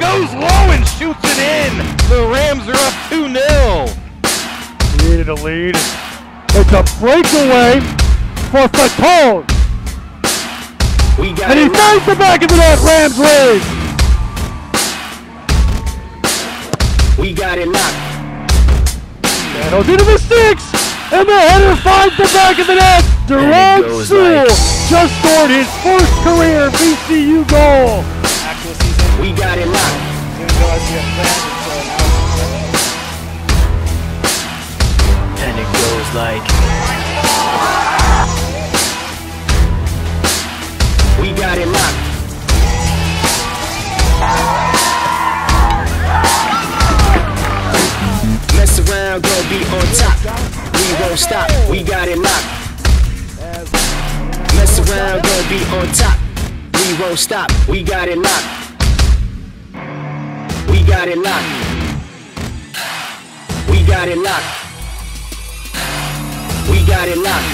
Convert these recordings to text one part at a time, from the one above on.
pitches, goes low and shoots it in. The Rams are up 2-0. Created a lead. It's a breakaway for Fatone. We got And he finds the back of the net. Rams lead. We got it locked. Manos into the six. And the header finds the back of the net. Durant goes Sewell like- just scored his first career VCU goal. And it goes like. We got it locked. Mess around, gonna be on top. We won't stop. We got it locked. Mess around, gonna be on top. We won't stop. We got it locked. We got it locked. We got it locked. We got it locked.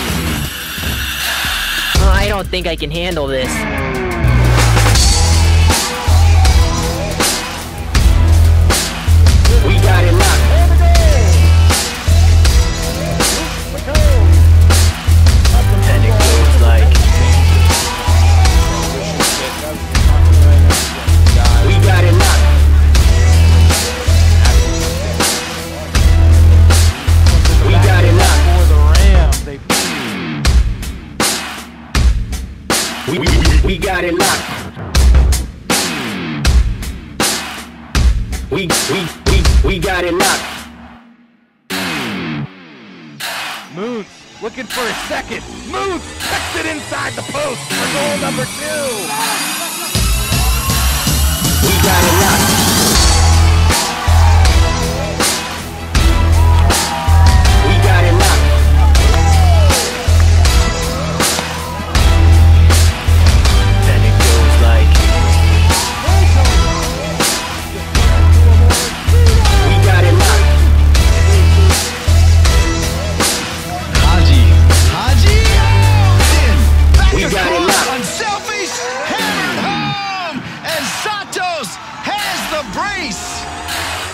Oh, I don't think I can handle this. We got it locked. We, we, we got it locked. We, we, we, we got it locked. Moons looking for a second. Moons tucks it inside the post for goal number two. We got it locked. the brace.